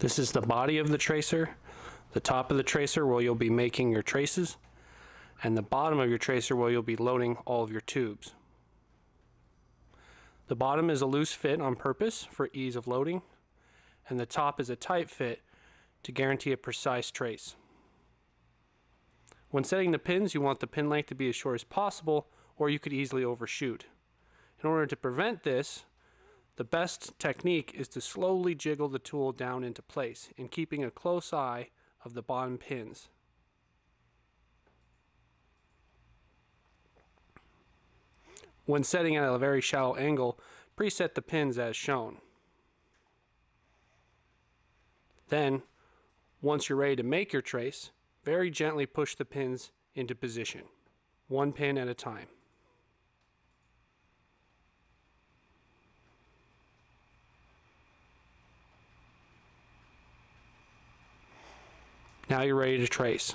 This is the body of the tracer, the top of the tracer where you'll be making your traces, and the bottom of your tracer where you'll be loading all of your tubes. The bottom is a loose fit on purpose for ease of loading, and the top is a tight fit to guarantee a precise trace. When setting the pins, you want the pin length to be as short as possible, or you could easily overshoot. In order to prevent this, the best technique is to slowly jiggle the tool down into place and keeping a close eye of the bottom pins. When setting at a very shallow angle, preset the pins as shown. Then, once you're ready to make your trace, very gently push the pins into position, one pin at a time. Now you're ready to trace.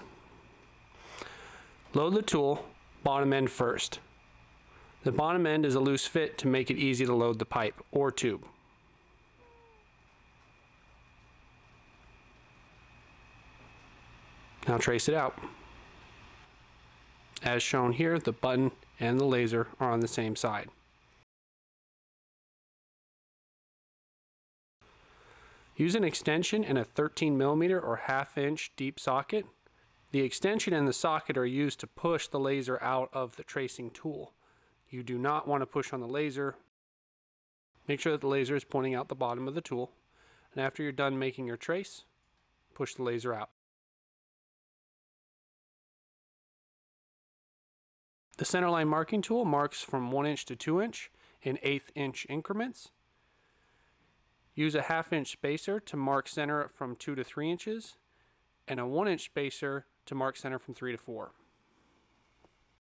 Load the tool, bottom end first. The bottom end is a loose fit to make it easy to load the pipe or tube. Now trace it out. As shown here, the button and the laser are on the same side. Use an extension and a 13 millimeter or half inch deep socket. The extension and the socket are used to push the laser out of the tracing tool. You do not want to push on the laser. Make sure that the laser is pointing out the bottom of the tool. And after you're done making your trace, push the laser out. The centerline marking tool marks from 1 inch to 2 inch in eighth inch increments. Use a half inch spacer to mark center from 2 to 3 inches and a 1 inch spacer to mark center from 3 to 4.